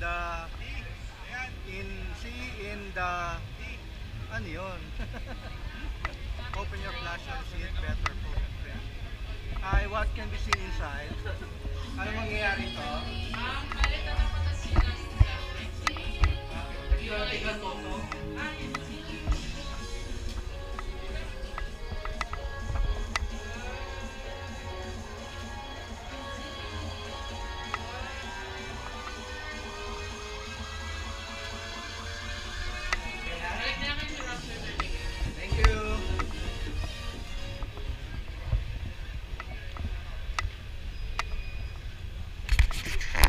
the in see in the ano yun? Open your flash and see it better for print ay what can be seen inside? Ano mangyayari to? Ang palitan ng patas sila ah, yung tigas ko